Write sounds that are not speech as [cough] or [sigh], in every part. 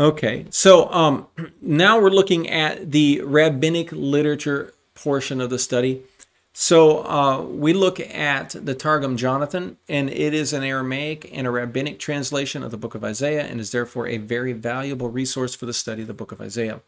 Okay, so um, now we're looking at the rabbinic literature portion of the study. So uh, we look at the Targum Jonathan, and it is an Aramaic and a rabbinic translation of the book of Isaiah, and is therefore a very valuable resource for the study of the book of Isaiah.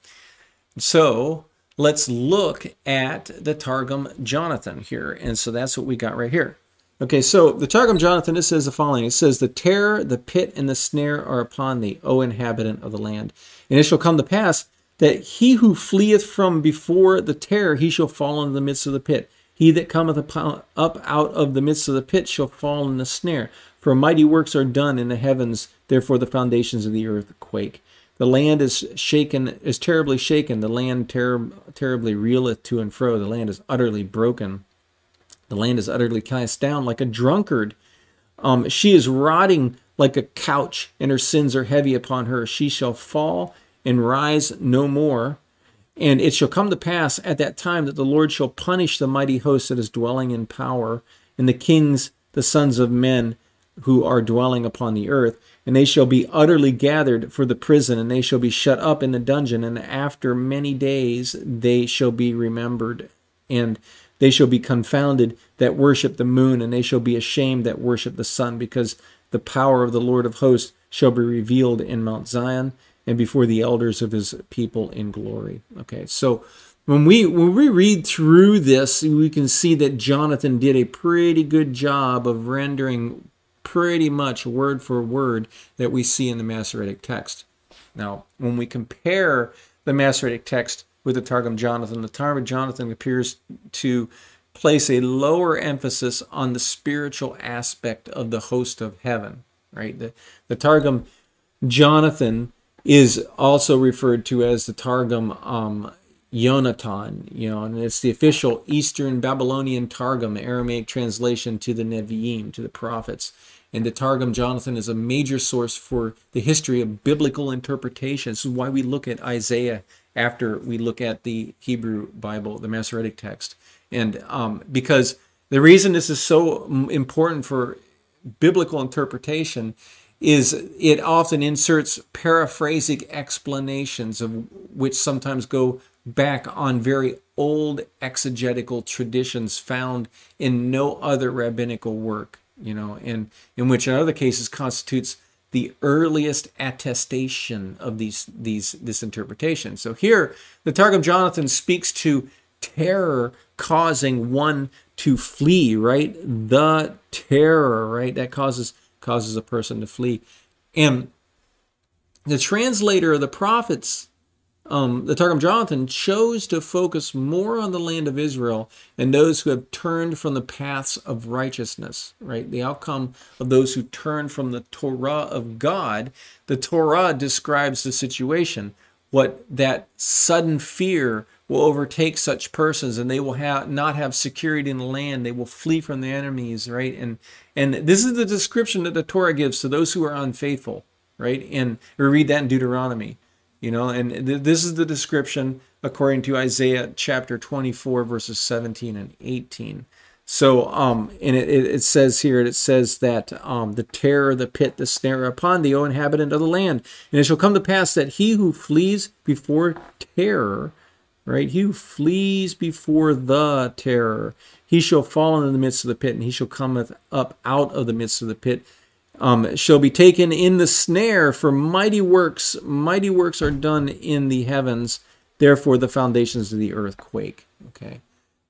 So let's look at the Targum Jonathan here, and so that's what we got right here. Okay, so the Targum Jonathan, it says the following. It says, The terror, the pit, and the snare are upon thee, O inhabitant of the land. And it shall come to pass that he who fleeth from before the terror, he shall fall into the midst of the pit. He that cometh up out of the midst of the pit shall fall in the snare. For mighty works are done in the heavens, therefore the foundations of the earth quake. The land is shaken, is terribly shaken. The land ter- terribly reeleth to and fro. The land is utterly broken. The land is utterly cast down like a drunkard. Um, she is rotting like a couch, and her sins are heavy upon her. She shall fall and rise no more. And it shall come to pass at that time that the Lord shall punish the mighty host that is dwelling in power, and the kings, the sons of men, who are dwelling upon the earth. And they shall be utterly gathered for the prison, and they shall be shut up in the dungeon, and after many days they shall be remembered. And they shall be confounded that worship the moon, and they shall be ashamed that worship the sun, because the power of the Lord of hosts shall be revealed in Mount Zion and before the elders of his people in glory. Okay, so when we when we read through this, we can see that Jonathan did a pretty good job of rendering pretty much word for word that we see in the Masoretic text. Now, when we compare the Masoretic text with the Targum Jonathan. The Targum Jonathan appears to place a lower emphasis on the spiritual aspect of the host of heaven, right? The, the Targum Jonathan is also referred to as the Targum um, Yonatan, you know, and it's the official Eastern Babylonian Targum, Aramaic translation to the Nevi'im, to the prophets. And the Targum Jonathan is a major source for the history of biblical interpretation. This is why we look at Isaiah after we look at the Hebrew Bible, the Masoretic text. And um, because the reason this is so important for biblical interpretation is it often inserts paraphrasing explanations of which sometimes go back on very old exegetical traditions found in no other rabbinical work you know and in which in other cases constitutes the earliest attestation of these these this interpretation. So here, the Targum Jonathan speaks to terror causing one to flee, right? The terror, right? That causes causes a person to flee. And the translator of the prophets um, the Targum Jonathan chose to focus more on the land of Israel and those who have turned from the paths of righteousness, right? The outcome of those who turn from the Torah of God. The Torah describes the situation, what that sudden fear will overtake such persons and they will have not have security in the land they will flee from the enemies right and and this is the description that the torah gives to those who are unfaithful right and we read that in deuteronomy you know, and th- this is the description according to Isaiah chapter 24, verses 17 and 18. So, um, and it, it says here, it says that um, the terror, the pit, the snare upon thee, O inhabitant of the land. And it shall come to pass that he who flees before terror, right, he who flees before the terror, he shall fall into the midst of the pit, and he shall come up out of the midst of the pit um, shall be taken in the snare, for mighty works, mighty works are done in the heavens. Therefore, the foundations of the earth quake. Okay,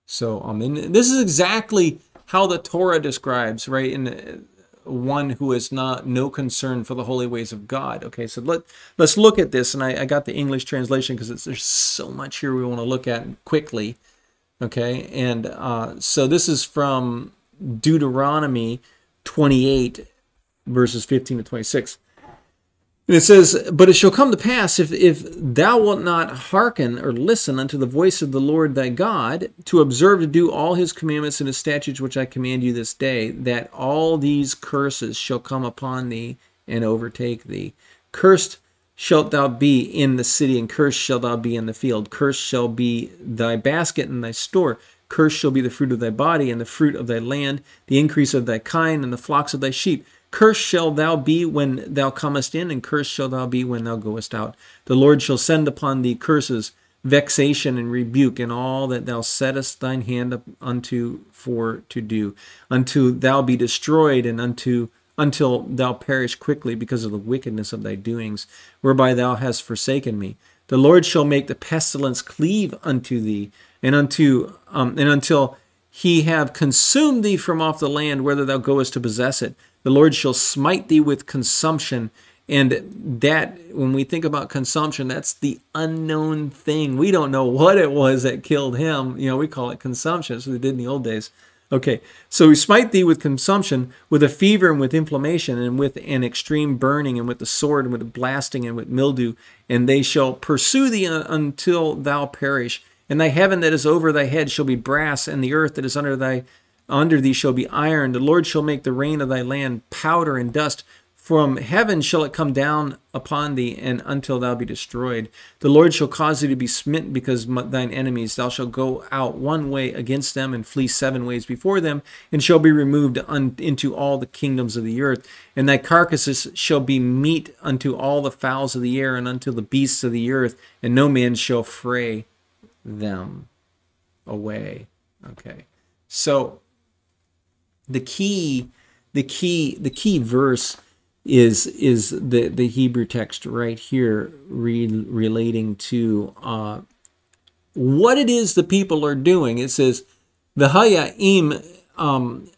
so um, and this is exactly how the Torah describes, right? In uh, one who is not no concern for the holy ways of God. Okay, so let let's look at this, and I, I got the English translation because there's so much here we want to look at quickly. Okay, and uh, so this is from Deuteronomy 28 verses 15 to 26. And it says, But it shall come to pass, if, if thou wilt not hearken or listen unto the voice of the Lord thy God, to observe to do all his commandments and his statutes which I command you this day, that all these curses shall come upon thee and overtake thee. Cursed shalt thou be in the city, and cursed shalt thou be in the field. Cursed shall be thy basket and thy store. Cursed shall be the fruit of thy body, and the fruit of thy land, the increase of thy kind, and the flocks of thy sheep Cursed shall thou be when thou comest in, and cursed shall thou be when thou goest out. The Lord shall send upon thee curses, vexation, and rebuke, and all that thou settest thine hand up unto for to do, unto thou be destroyed, and unto until thou perish quickly because of the wickedness of thy doings, whereby thou hast forsaken me. The Lord shall make the pestilence cleave unto thee, and unto um, and until he have consumed thee from off the land, whether thou goest to possess it. The Lord shall smite thee with consumption. And that, when we think about consumption, that's the unknown thing. We don't know what it was that killed him. You know, we call it consumption. What they did in the old days. Okay, so we smite thee with consumption, with a fever and with inflammation, and with an extreme burning, and with the sword, and with blasting, and with mildew, and they shall pursue thee until thou perish. And thy heaven that is over thy head shall be brass, and the earth that is under thy under thee shall be iron. The Lord shall make the rain of thy land powder and dust. From heaven shall it come down upon thee, and until thou be destroyed. The Lord shall cause thee to be smitten because thine enemies. Thou shalt go out one way against them, and flee seven ways before them, and shall be removed into all the kingdoms of the earth. And thy carcasses shall be meat unto all the fowls of the air, and unto the beasts of the earth, and no man shall fray them away. Okay. So the key the key the key verse is is the the Hebrew text right here re, relating to uh, what it is the people are doing. It says, "V'haya im um,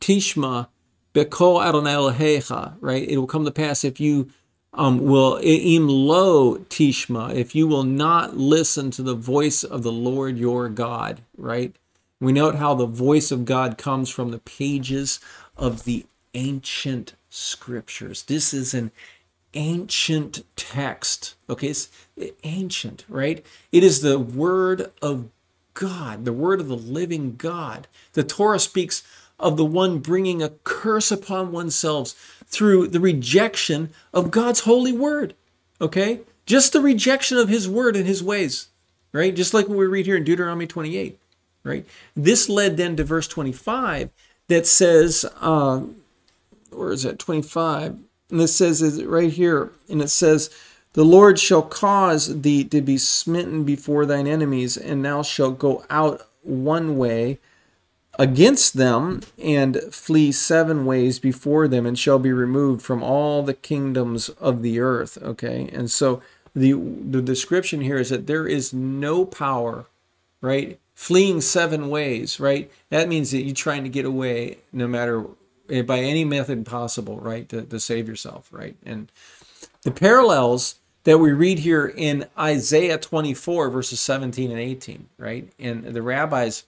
tishma bekol Adonai Elohecha." Right? It will come to pass if you um, will im lo tishma if you will not listen to the voice of the Lord your God. Right? We note how the voice of God comes from the pages of the ancient scriptures. This is an ancient text. Okay, it's ancient, right? It is the word of God, the word of the living God. The Torah speaks of the one bringing a curse upon oneself through the rejection of God's holy word. Okay? Just the rejection of his word and his ways, right? Just like what we read here in Deuteronomy 28 right? This led then to verse 25 that says, uh, where is it? 25. And it says is right here, and it says, The Lord shall cause thee to be smitten before thine enemies, and thou shalt go out one way against them and flee seven ways before them and shall be removed from all the kingdoms of the earth okay and so the the description here is that there is no power right fleeing seven ways, right? That means that you're trying to get away no matter eh, by any method possible, right, to, to save yourself, right? And the parallels that we read here in Isaiah 24, verses 17 and 18, right? And the rabbis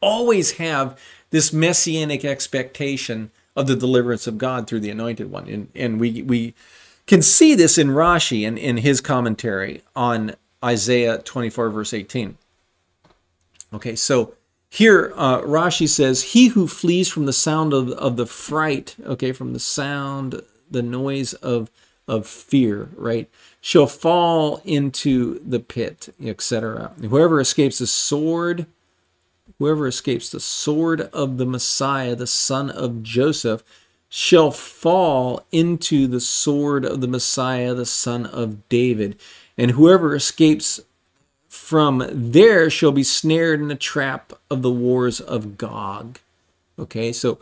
always have this messianic expectation of the deliverance of God through the anointed one. And, and we, we can see this in Rashi and in, in his commentary on Isaiah 24, verse 18. Okay, so here uh, Rashi says, He who flees from the sound of, of the fright, okay, from the sound, the noise of, of fear, right, shall fall into the pit, etc. Whoever escapes the sword, whoever escapes the sword of the Messiah, the son of Joseph, shall fall into the sword of the Messiah, the son of David. And whoever escapes from there shall be snared in the trap of the wars of Gog. Okay, so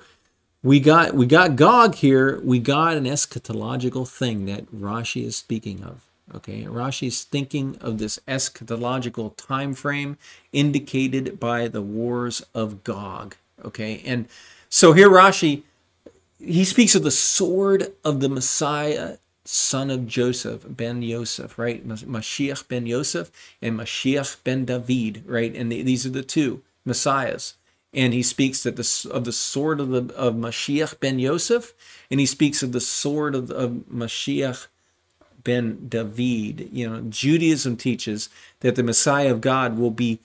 we got we got Gog here. We got an eschatological thing that Rashi is speaking of. Okay, Rashi is thinking of this eschatological time frame indicated by the wars of Gog. Okay, and so here Rashi he speaks of the sword of the Messiah son of Joseph, Ben Yosef, right? Mashiach ben Yosef and Mashiach ben David, right? And the, these are the two messiahs. And he speaks that the, of the sword of, the, of Mashiach ben Yosef, and he speaks of the sword of, of Mashiach ben David. You know, Judaism teaches that the Messiah of God will be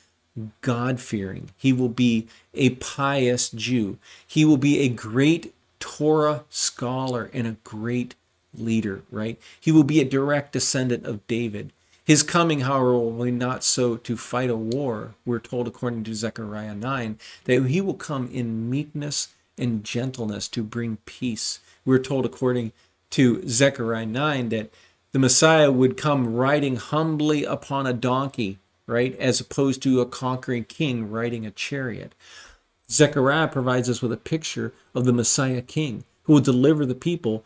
God fearing. He will be a pious Jew. He will be a great Torah scholar and a great leader, right? He will be a direct descendant of David. His coming, however, will not so to fight a war. We're told, according to Zechariah 9, that he will come in meekness and gentleness to bring peace. We're told, according to Zechariah 9, that the Messiah would come riding humbly upon a donkey, right, as opposed to a conquering king riding a chariot. Zechariah provides us with a picture of the Messiah king who will deliver the people,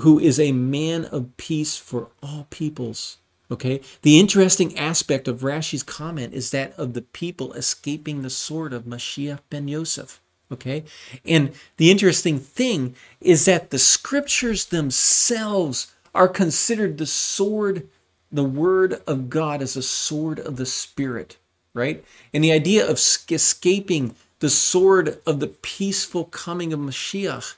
who is a man of peace for all peoples. Okay, the interesting aspect of Rashi's comment is that of the people escaping the sword of Mashiach ben Yosef. Okay, and the interesting thing is that the scriptures themselves are considered the sword, the word of God as a sword of the Spirit, right? And the idea of escaping the sword of the peaceful coming of Mashiach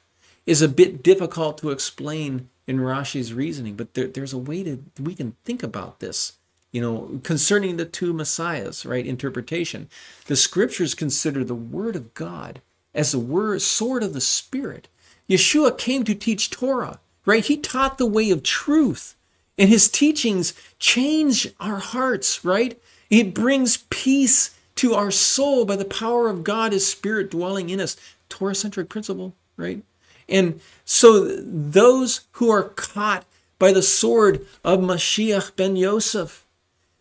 is a bit difficult to explain in Rashi's reasoning, but there, there's a way to we can think about this. You know, concerning the two messiahs, right? Interpretation. The scriptures consider the word of God as the word sword of the Spirit. Yeshua came to teach Torah, right? He taught the way of truth. And his teachings change our hearts, right? It brings peace to our soul by the power of God, his spirit dwelling in us. Torah centric principle, right? And so those who are caught by the sword of Mashiach ben Yosef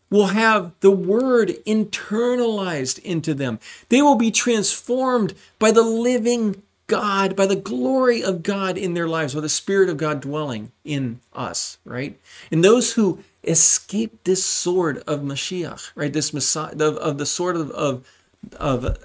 will have the word internalized into them. They will be transformed by the living God, by the glory of God in their lives, by the Spirit of God dwelling in us, right? And those who escape this sword of Mashiach, right? This Messiah, of, of the sword of, of, of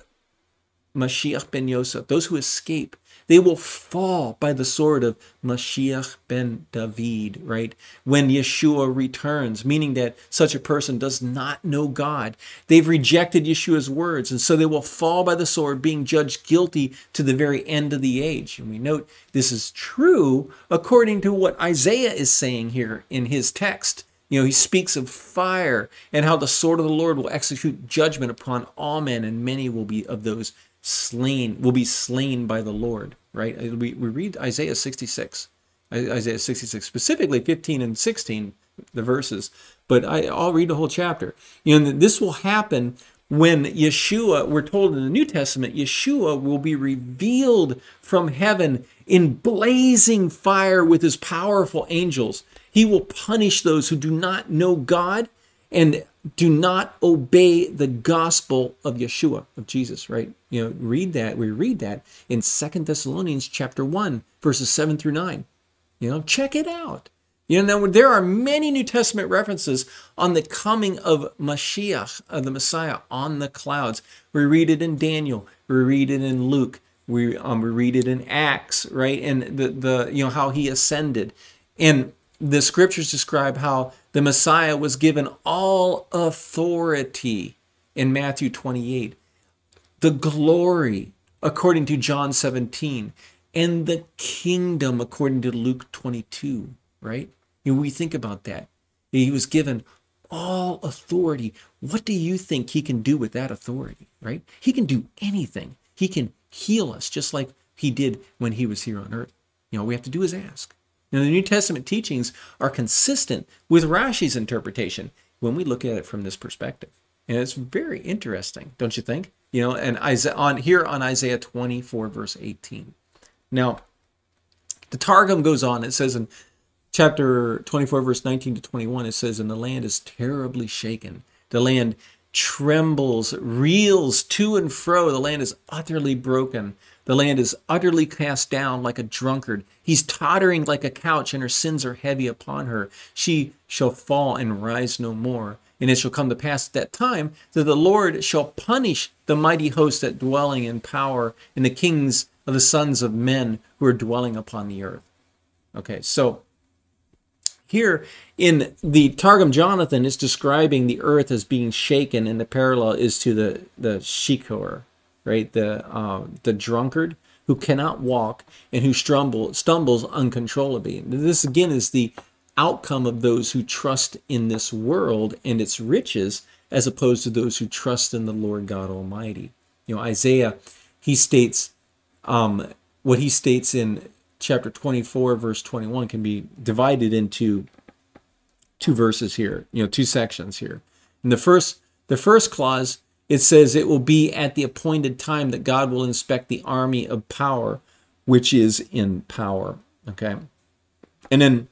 Mashiach ben Yosef, those who escape they will fall by the sword of Mashiach ben David, right? When Yeshua returns, meaning that such a person does not know God. They've rejected Yeshua's words, and so they will fall by the sword, being judged guilty to the very end of the age. And we note this is true according to what Isaiah is saying here in his text. You know, he speaks of fire and how the sword of the Lord will execute judgment upon all men, and many will be of those slain, will be slain by the Lord, right? We, we read Isaiah 66, Isaiah 66, specifically 15 and 16, the verses, but I, I'll read the whole chapter. You know, this will happen when Yeshua, we're told in the New Testament, Yeshua will be revealed from heaven in blazing fire with his powerful angels. He will punish those who do not know God and do not obey the gospel of Yeshua, of Jesus, right? You know, read that. We read that in Second Thessalonians chapter 1, verses 7 through 9. You know, check it out. You know, there are many New Testament references on the coming of Mashiach, of the Messiah, on the clouds. We read it in Daniel. We read it in Luke. We, um, we read it in Acts, right? And the, the, you know, how he ascended. And the scriptures describe how the Messiah was given all authority in Matthew 28, the glory according to John 17, and the kingdom according to Luke 22, right? And we think about that. He was given all authority. What do you think he can do with that authority, right? He can do anything. He can heal us just like he did when he was here on earth. You know, all we have to do is ask. Now, the New Testament teachings are consistent with Rashi's interpretation when we look at it from this perspective. And it's very interesting, don't you think? You know, and Isaiah, on here on Isaiah 24, verse 18. Now, the Targum goes on. It says in chapter 24, verse 19 to 21, it says, And the land is terribly shaken. The land trembles, reels to and fro. The land is utterly broken. The land is utterly cast down like a drunkard. He's tottering like a couch, and her sins are heavy upon her. She shall fall and rise no more. And it shall come to pass at that time that the Lord shall punish the mighty host that dwelling in power, and the kings of the sons of men who are dwelling upon the earth. Okay, so here in the Targum Jonathan is describing the earth as being shaken, and the parallel is to the the Shikor, right? The uh, the drunkard who cannot walk and who stumble, stumbles uncontrollably. This again is the outcome of those who trust in this world and its riches, as opposed to those who trust in the Lord God Almighty. You know, Isaiah, he states um, what he states in chapter 24, verse 21, can be divided into two verses here. You know, two sections here. In the first, the first clause it says it will be at the appointed time that God will inspect the army of power, which is in power. Okay. And then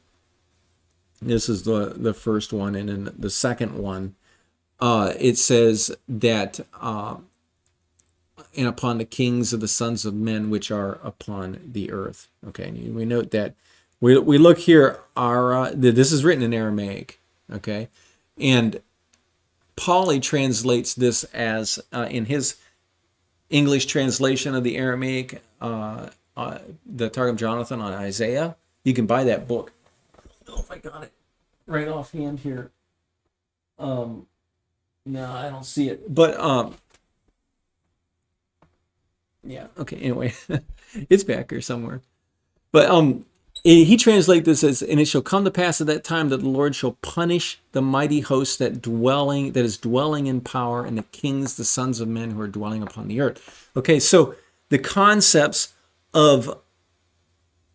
this is the, the first one. And then the second one, uh, it says that, uh, and upon the kings of the sons of men which are upon the earth. Okay. And we note that we, we look here, our, uh, this is written in Aramaic. Okay. And Pauli translates this as, uh, in his English translation of the Aramaic, uh, uh, the Targum Jonathan on Isaiah. You can buy that book. I don't know if I got it right offhand here. Um, no, I don't see it. But um, yeah. Okay. Anyway, [laughs] it's back here somewhere. But um, he translates this as, and it shall come to pass at that time that the Lord shall punish the mighty host that dwelling that is dwelling in power, and the kings, the sons of men who are dwelling upon the earth. Okay, so the concepts of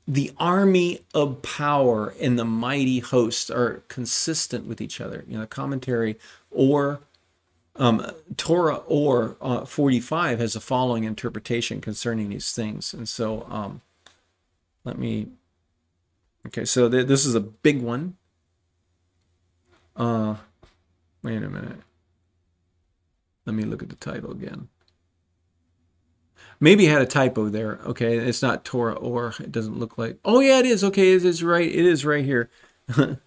the army of power and the mighty host are consistent with each other. You know, commentary or um, Torah Ohr uh, 45 has the following interpretation concerning these things. And so um, let me, okay, so th this is a big one. Uh, wait a minute. Let me look at the title again. Maybe it had a typo there. Okay, it's not Torah or. It doesn't look like. Oh yeah, it is. Okay, it is right. It is right here. [laughs]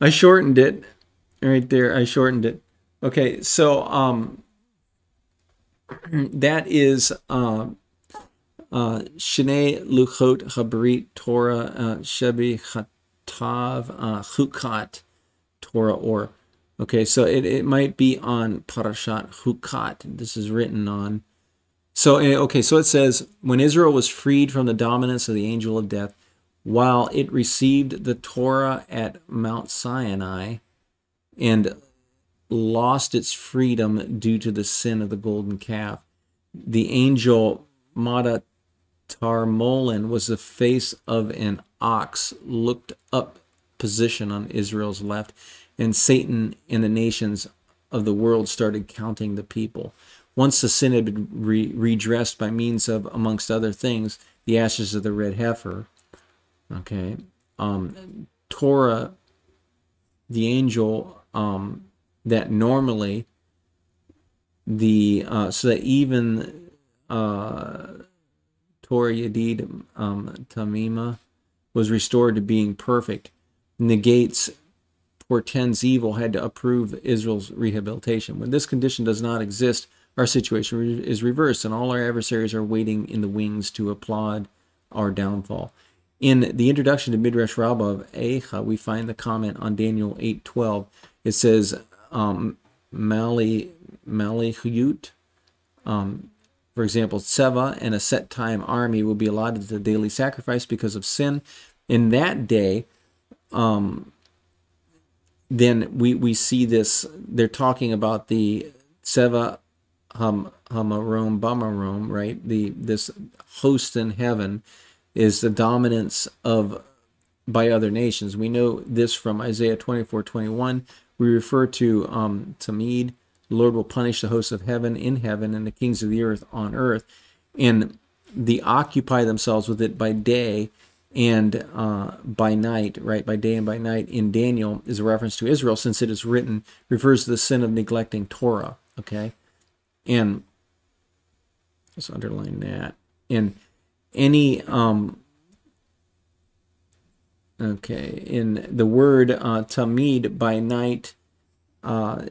I shortened it right there. I shortened it. Okay, so um, [clears throat] that is uh, uh, Shnei Luchot Habrit Torah uh, Shebi Chatav uh, Chukat Torah Ohr. Okay, so it, it might be on Parashat Chukat. This is written on so, eh, okay, so it says, when Israel was freed from the dominance of the angel of death, while it received the Torah at Mount Sinai and lost its freedom due to the sin of the golden calf, the angel Mada Tarmolin was the face of an ox looked up position on Israel's left, and Satan and the nations of the world started counting the people. Once the sin had been re- redressed by means of, amongst other things, the ashes of the red heifer, okay, um, Torah, the angel um, that normally the uh, so that even uh, Torah Yadid um, Tamima was restored to being perfect, negates portends evil had to approve Israel's rehabilitation. When this condition does not exist, our situation is reversed, and all our adversaries are waiting in the wings to applaud our downfall. In the introduction to Midrash Rabbah of Eicha, we find the comment on Daniel 8:12. It says, um, Mali Malihut, um, for example, Seva and a set time army will be allotted to daily sacrifice because of sin. In that day, um, then we, we see this, they're talking about the Seva hum, Hamarom, Bamarom, right? The this host in heaven is the dominance of by other nations. We know this from Isaiah 24, 21. We refer to um, Tamid, the Lord will punish the hosts of heaven in heaven and the kings of the earth on earth. And the occupy themselves with it by day and uh, by night, right? By day and by night in Daniel is a reference to Israel since it is written, refers to the sin of neglecting Torah, okay? and let's underline that and any um okay in the word uh, tamid by night uh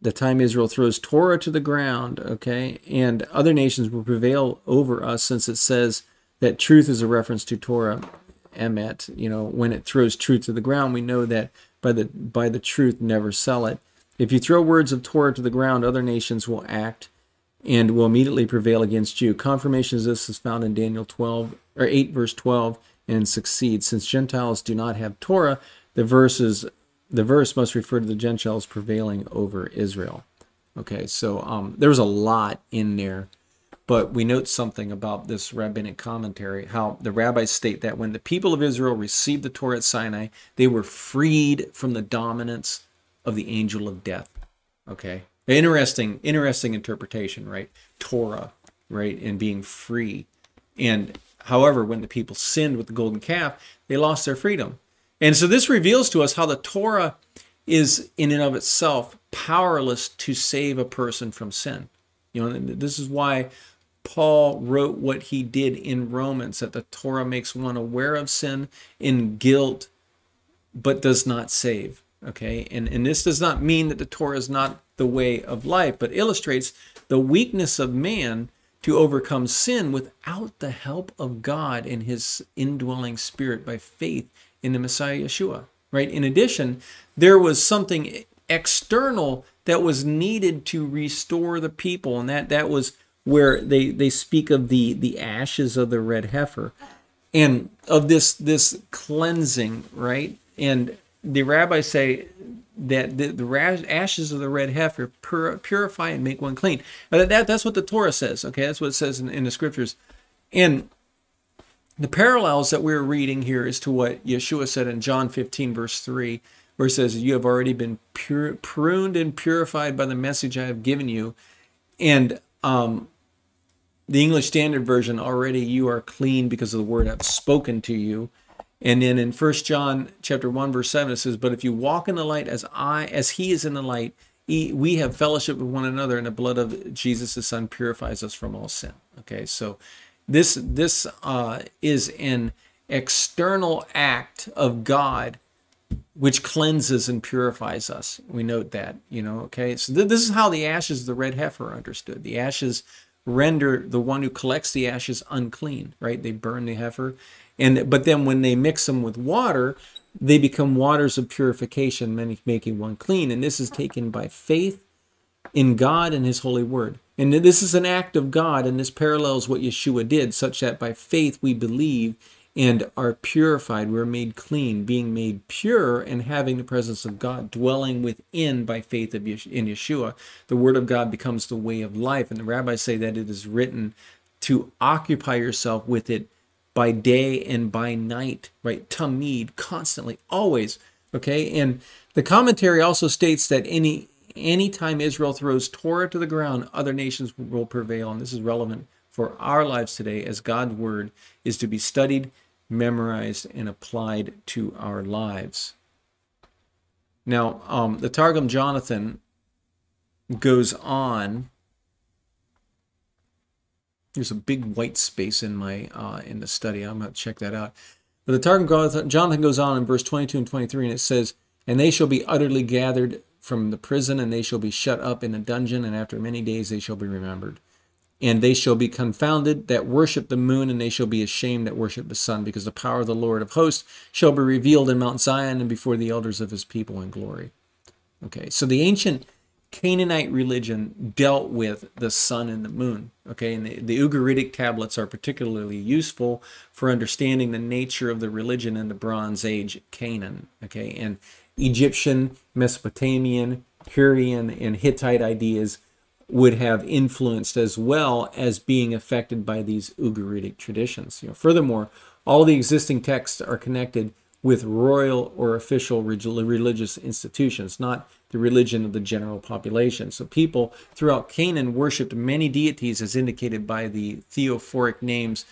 the time Israel throws Torah to the ground, okay, and other nations will prevail over us since it says that truth is a reference to Torah, emet. You know, when it throws truth to the ground, we know that by the by the truth never sell it. If you throw words of Torah to the ground, other nations will act and will immediately prevail against you. Confirmation of this is found in Daniel 12 or 8 verse 12 and succeed. Since Gentiles do not have Torah, the verses the verse must refer to the Gentiles prevailing over Israel. Okay, so um, there's a lot in there, but we note something about this rabbinic commentary how the rabbis state that when the people of Israel received the Torah at Sinai, they were freed from the dominance of the angel of death. Okay, Interesting, interesting interpretation, right? Torah, right, and being free. And however, when the people sinned with the golden calf, they lost their freedom. And so this reveals to us how the Torah is in and of itself powerless to save a person from sin. You know, this is why Paul wrote what he did in Romans that the Torah makes one aware of sin in guilt, but does not save. Okay, and, and this does not mean that the Torah is not the way of life, but illustrates the weakness of man to overcome sin without the help of God and his indwelling spirit by faith in the Messiah Yeshua. Right? In addition, there was something external that was needed to restore the people, and that, that was where they, they speak of the, the ashes of the red heifer and of this this cleansing, right? And the rabbis say that the, the ashes of the red heifer pur, purify and make one clean. That, that, that's what the Torah says, okay? That's what it says in, in the scriptures. And the parallels that we're reading here is to what Yeshua said in John 15, verse 3, where it says, You have already been pruned and purified by the message I have given you. And um, the English Standard Version, already you are clean because of the word I've spoken to you. And then in First John chapter 1, verse 7, it says, But if you walk in the light as I, as he is in the light, we have fellowship with one another, and the blood of Jesus, the Son, purifies us from all sin. Okay, so this this uh, is an external act of God which cleanses and purifies us. We note that, you know, okay? So th- this is how the ashes of the red heifer are understood. The ashes render the one who collects the ashes unclean, right? They burn the heifer. And but then when they mix them with water, they become waters of purification, making one clean. And this is taken by faith in God and his holy word. And this is an act of God, and this parallels what Yeshua did, such that by faith we believe and are purified. We're made clean, being made pure, and having the presence of God dwelling within by faith in Yeshua. The Word of God becomes the way of life. And the rabbis say that it is written to occupy yourself with it by day and by night, right? Tamid, constantly, always. Okay. And the commentary also states that any anytime Israel throws Torah to the ground, other nations will prevail. And this is relevant for our lives today as God's word is to be studied memorized and applied to our lives. Now, um, the Targum Jonathan goes on. There's a big white space in my uh, in the study. I'm going to check that out. But the Targum Jonathan goes on in verse 22 and 23, and it says, "And they shall be utterly gathered from the prison, and they shall be shut up in a dungeon, and after many days they shall be remembered." and they shall be confounded that worship the moon, and they shall be ashamed that worship the sun, because the power of the Lord of hosts shall be revealed in Mount Zion and before the elders of his people in glory. Okay, so the ancient Canaanite religion dealt with the sun and the moon. Okay, and the, the Ugaritic tablets are particularly useful for understanding the nature of the religion in the Bronze Age Canaan. Okay, and Egyptian, Mesopotamian, Hurrian, and Hittite ideas would have influenced as well as being affected by these Ugaritic traditions. You know, furthermore, all the existing texts are connected with royal or official religious institutions, not the religion of the general population. So people throughout Canaan worshipped many deities as indicated by the theophoric names,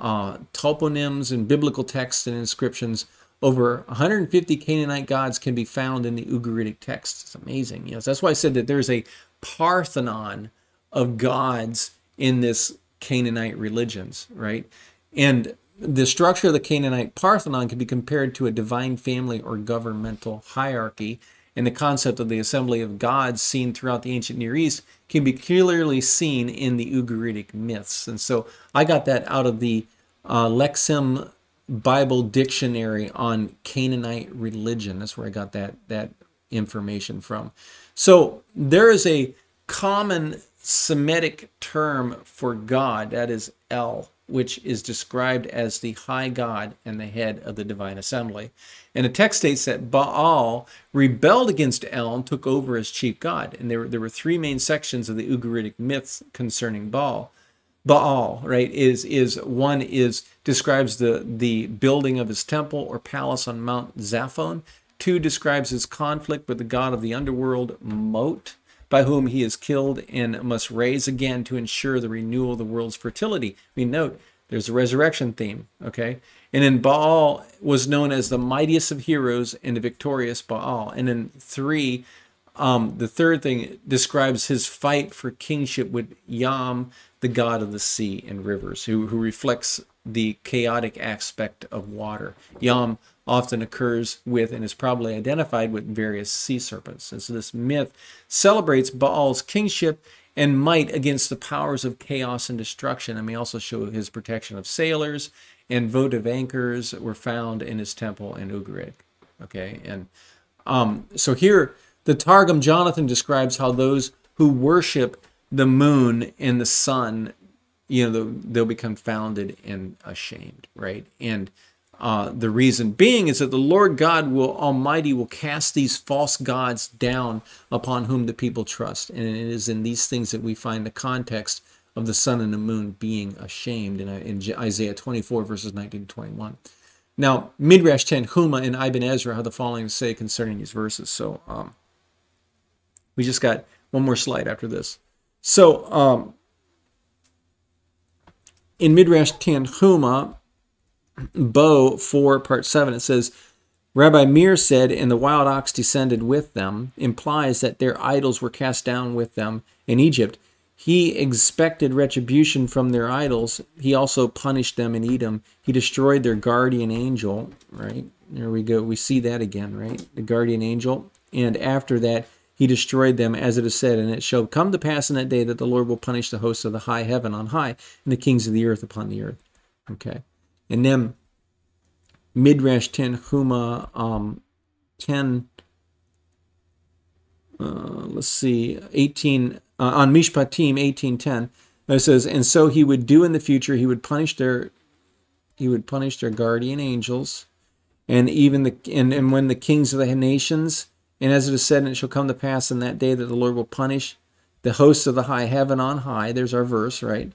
uh, toponyms, and biblical texts and inscriptions. Over 150 Canaanite gods can be found in the Ugaritic texts. It's amazing. Yes, that's why I said that there's a Parthenon of gods in this Canaanite religions, right? And the structure of the Canaanite Parthenon can be compared to a divine family or governmental hierarchy. And the concept of the assembly of gods seen throughout the ancient Near East can be clearly seen in the Ugaritic myths. And so I got that out of the uh, Lexham Bible Dictionary on Canaanite religion. That's where I got that that information from. So there is a common Semitic term for God, that is El, which is described as the high God and the head of the divine assembly. And the text states that Baal rebelled against El and took over as chief god. And there were, there were three main sections of the Ugaritic myths concerning Baal. Baal, right, is is one is describes the the building of his temple or palace on Mount Zaphon. Two describes his conflict with the god of the underworld, Mot. by whom he is killed and must raise again to ensure the renewal of the world's fertility. We note there's a resurrection theme, okay? And then Baal was known as the mightiest of heroes and the victorious Baal. And then three, um, the third thing describes his fight for kingship with Yam, the god of the sea and rivers, who, who reflects the chaotic aspect of water. Yam often occurs with and is probably identified with various sea serpents. And so this myth celebrates Baal's kingship and might against the powers of chaos and destruction, and may also show his protection of sailors and votive anchors were found in his temple in Ugarit. Okay, and um, so here the Targum Jonathan describes how those who worship the moon and the sun, you know, they'll, they'll become founded and ashamed, right? And uh, the reason being is that the Lord God will Almighty will cast these false gods down upon whom the people trust. And it is in these things that we find the context of the sun and the moon being ashamed in, in Isaiah 24, verses 19 to 21. Now, Midrash Tanhuma and Ibn Ezra have the following to say concerning these verses. So um, we just got one more slide after this. So um, in Midrash Tanhuma, Bo 4, part 7, it says, Rabbi Meir said, and the wild ox descended with them, implies that their idols were cast down with them in Egypt. He expected retribution from their idols. He also punished them in Edom. He destroyed their guardian angel, right? There we go. We see that again, right? The guardian angel. And after that, he destroyed them, as it is said, and it shall come to pass in that day that the Lord will punish the hosts of the high heaven on high, and the kings of the earth upon the earth. Okay. And then Midrash Tanhuma um, 10, uh, let's see, 18, uh, on Mishpatim 1810, it says, and so he would do in the future, he would punish their, he would punish their guardian angels, and even the, and, and when the kings of the nations, and as it is said, and it shall come to pass in that day that the Lord will punish the hosts of the high heaven on high, there's our verse, right?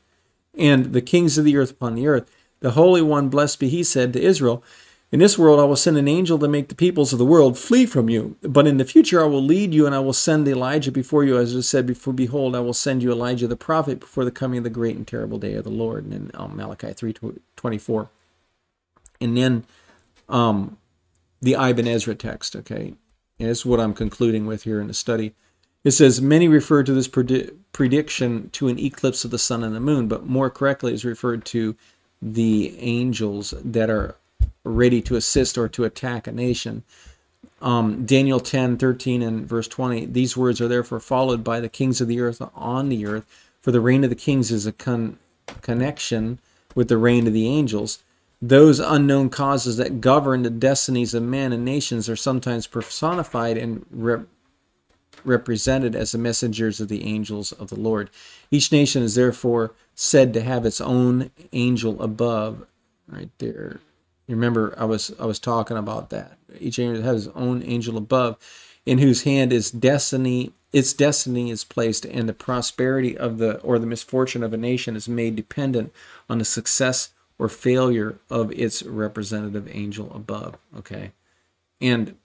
And the kings of the earth upon the earth. The Holy One, blessed be he, said to Israel, In this world I will send an angel to make the peoples of the world flee from you. But in the future I will lead you, and I will send Elijah before you, as it is said before, Behold, I will send you Elijah the prophet before the coming of the great and terrible day of the Lord. And in um, Malachi 3.24. And then um, the Ibn Ezra text, okay? And is what I'm concluding with here in the study. It says, many refer to this predi- prediction to an eclipse of the sun and the moon, but more correctly is referred to the angels that are ready to assist or to attack a nation. Um, Daniel 10, 13, and verse 20. These words are therefore followed by the kings of the earth on the earth, for the reign of the kings is a con- connection with the reign of the angels. Those unknown causes that govern the destinies of men and nations are sometimes personified and rep- represented as the messengers of the angels of the Lord. Each nation is therefore said to have its own angel above, right there. You remember I was I was talking about that. Each angel has its own angel above, in whose hand is destiny. Its destiny is placed, and the prosperity of the or the misfortune of a nation is made dependent on the success or failure of its representative angel above. Okay, and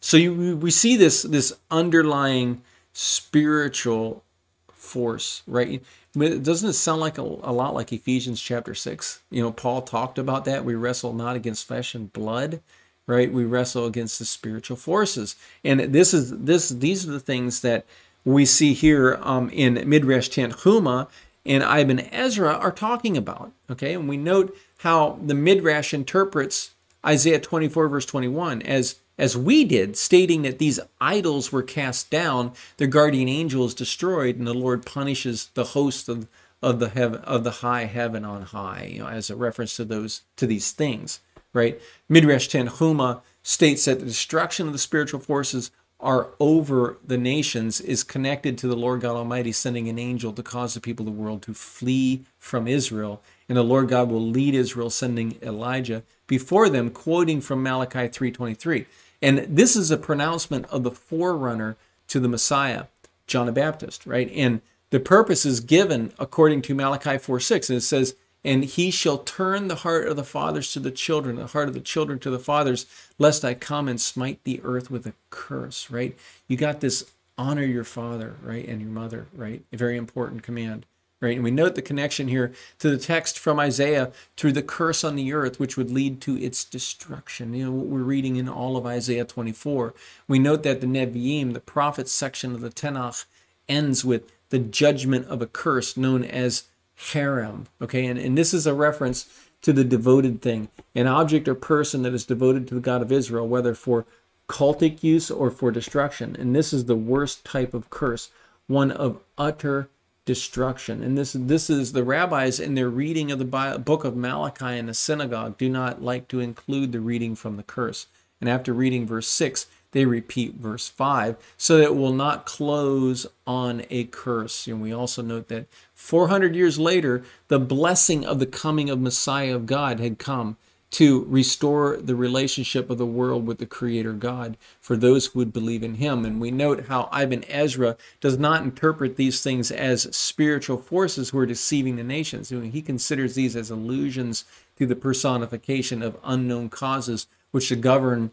so you, we see this this underlying spiritual force, right? Doesn't it sound like a, a, lot like Ephesians chapter six? You know, Paul talked about that. We wrestle not against flesh and blood, right? We wrestle against the spiritual forces, and this is this. These are the things that we see here um, in Midrash Tanhuma and Ibn Ezra are talking about. Okay, and we note how the Midrash interprets Isaiah 24 verse 21 as as we did, stating that these idols were cast down, their guardian angel is destroyed, and the Lord punishes the host of, of the heaven of the high heaven on high, you know, as a reference to those to these things, right? Midrash Tanhuma states that the destruction of the spiritual forces are over the nations is connected to the Lord God Almighty sending an angel to cause the people of the world to flee from Israel. And the Lord God will lead Israel, sending Elijah before them, quoting from Malachi 3:23. And this is a pronouncement of the forerunner to the Messiah, John the Baptist, right? And the purpose is given according to Malachi 4 6. And it says, And he shall turn the heart of the fathers to the children, the heart of the children to the fathers, lest I come and smite the earth with a curse, right? You got this honor your father, right, and your mother, right? A very important command, right? And we note the connection here to the text from Isaiah through the curse on the earth, which would lead to its destruction. You know, what we're reading in all of Isaiah 24. We note that the Nevi'im, the prophets section of the Tanakh, ends with the judgment of a curse known as herem, okay? And, and this is a reference to the devoted thing, an object or person that is devoted to the God of Israel, whether for cultic use or for destruction. And this is the worst type of curse, one of utter destruction. And this this is the rabbis in their reading of the book of Malachi in the synagogue do not like to include the reading from the curse. And after reading verse 6, they repeat verse 5 so that it will not close on a curse. And we also note that 400 years later, the blessing of the coming of Messiah of God had come to restore the relationship of the world with the Creator God for those who would believe in Him. And we note how Ibn Ezra does not interpret these things as spiritual forces who are deceiving the nations. He considers these as illusions through the personification of unknown causes which should govern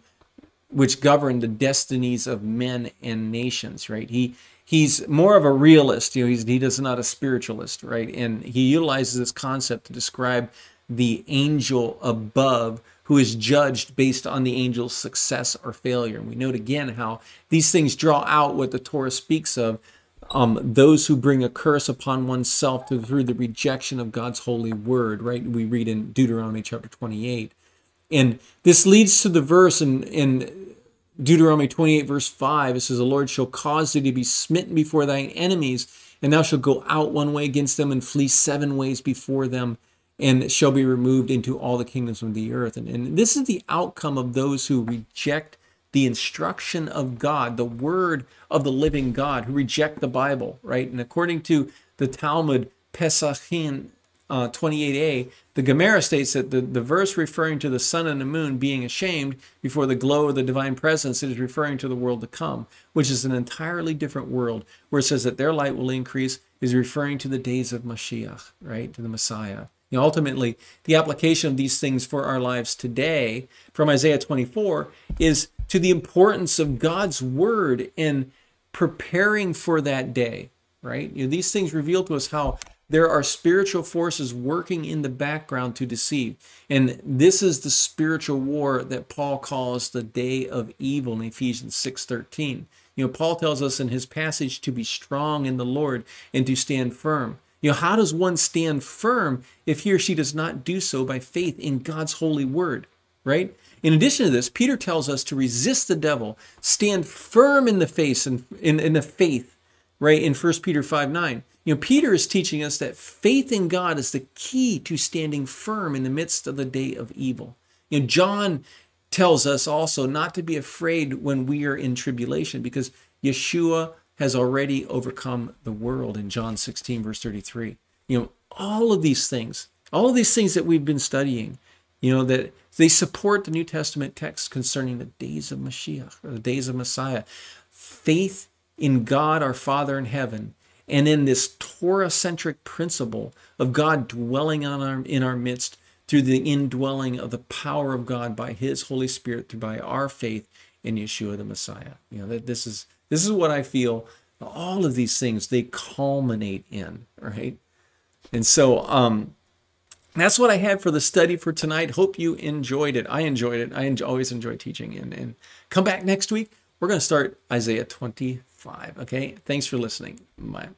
which govern the destinies of men and nations. Right? He he's more of a realist. You know, he's he does not a spiritualist. Right? And he utilizes this concept to describe the angel above who is judged based on the angel's success or failure. And we note again how these things draw out what the Torah speaks of um, those who bring a curse upon oneself through, the rejection of God's holy word, right? We read in Deuteronomy chapter 28. And this leads to the verse in, in Deuteronomy 28, verse 5. It says, The Lord shall cause thee to be smitten before thine enemies, and thou shalt go out one way against them and flee seven ways before them and shall be removed into all the kingdoms of the earth. And, and this is the outcome of those who reject the instruction of God, the word of the living God, who reject the Bible, right? And according to the Talmud, Pesachim uh, 28a, the Gemara states that the, the verse referring to the sun and the moon being ashamed before the glow of the divine presence is referring to the world to come, which is an entirely different world, where it says that their light will increase, is referring to the days of Mashiach, right? To the Messiah. You know, ultimately, the application of these things for our lives today from Isaiah 24 is to the importance of God's word in preparing for that day, right? You know, these things reveal to us how there are spiritual forces working in the background to deceive. And this is the spiritual war that Paul calls the day of evil in Ephesians 6:13. You know, Paul tells us in his passage to be strong in the Lord and to stand firm. You know, how does one stand firm if he or she does not do so by faith in God's holy word, right? In addition to this, Peter tells us to resist the devil, stand firm in the face and in, in the faith, right? In 1 Peter 5 9. You know, Peter is teaching us that faith in God is the key to standing firm in the midst of the day of evil. You know, John tells us also not to be afraid when we are in tribulation because Yeshua has already overcome the world in John 16, verse 33. You know, all of these things, all of these things that we've been studying, you know, that they support the New Testament text concerning the days of Mashiach or the days of Messiah. Faith in God our Father in heaven and in this Torah centric principle of God dwelling on our, in our midst through the indwelling of the power of God by His Holy Spirit, through by our faith in Yeshua the Messiah. You know, that this is this is what I feel all of these things they culminate in, right? And so um that's what I had for the study for tonight. Hope you enjoyed it. I enjoyed it. I enjoy, always enjoy teaching. And, and come back next week. We're going to start Isaiah 25. Okay. Thanks for listening. Bye.